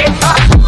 Hey,